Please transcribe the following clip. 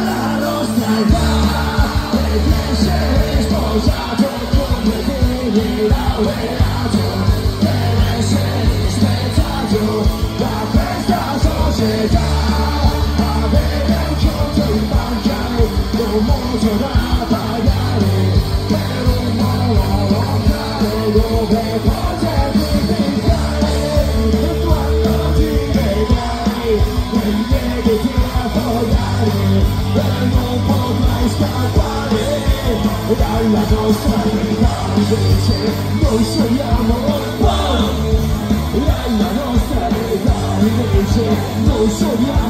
alla nostalgia e di essere sposato con credini laureato per essere rispettato da questa società avere un conto in banca non molto da pagare per un monolocale dove posso non potrai scappare dalla nostra vita invece noi un po' dalla nostra vita invece noi sogniamo